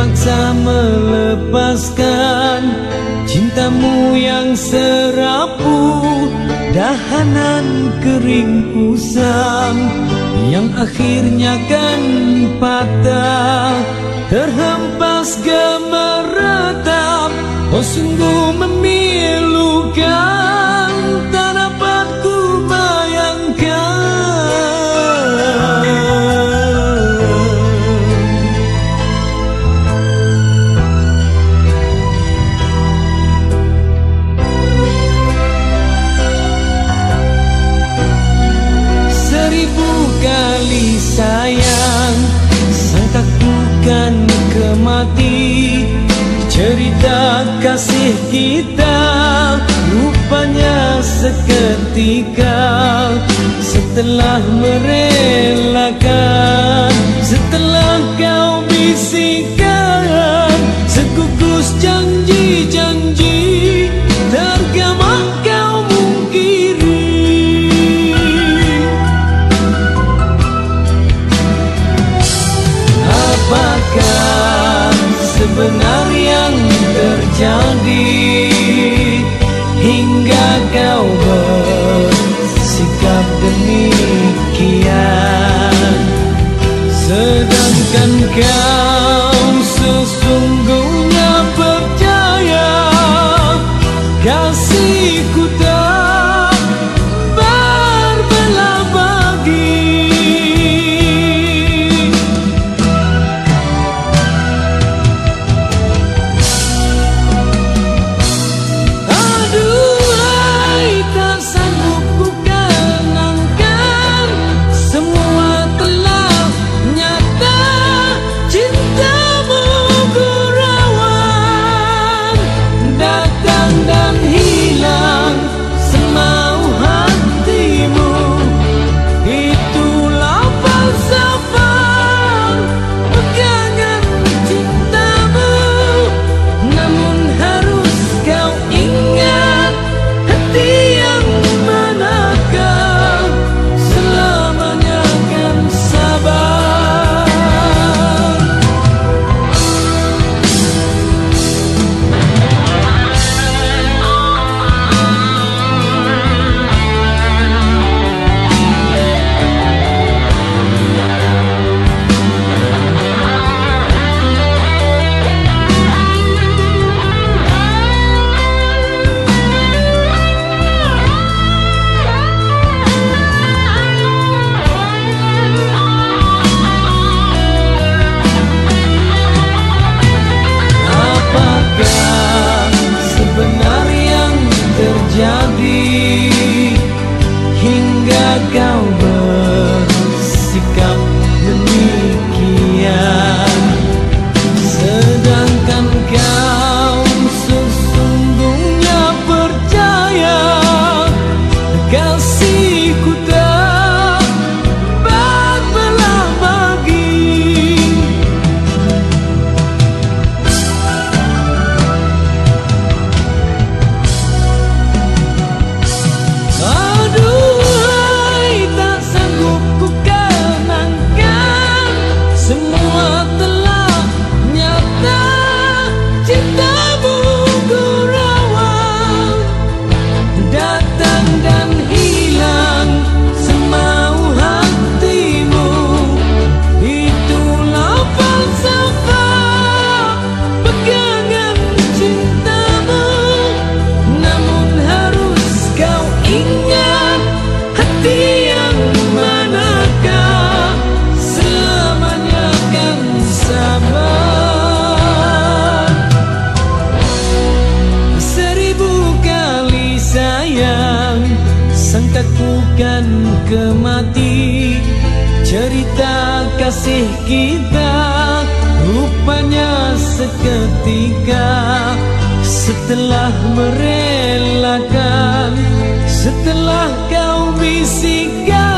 terpaksa melepaskan Cintamu yang serapu Dahanan kering usang Yang akhirnya kan patah. Terhempas gemeretap Oh sungguh kemati Cerita kasih kita Rupanya seketika. Setelah merelakan Setelah kau bisikan Sekukus janji-janji Tergamak sebenar yang terjadi. Hingga kau bersikap demikian. Sedangkan kau sesungguhnya percaya kasihku bukan kemati Cerita kasih kita Rupanya seketika. Setelah merelakan Setelah kau bisikan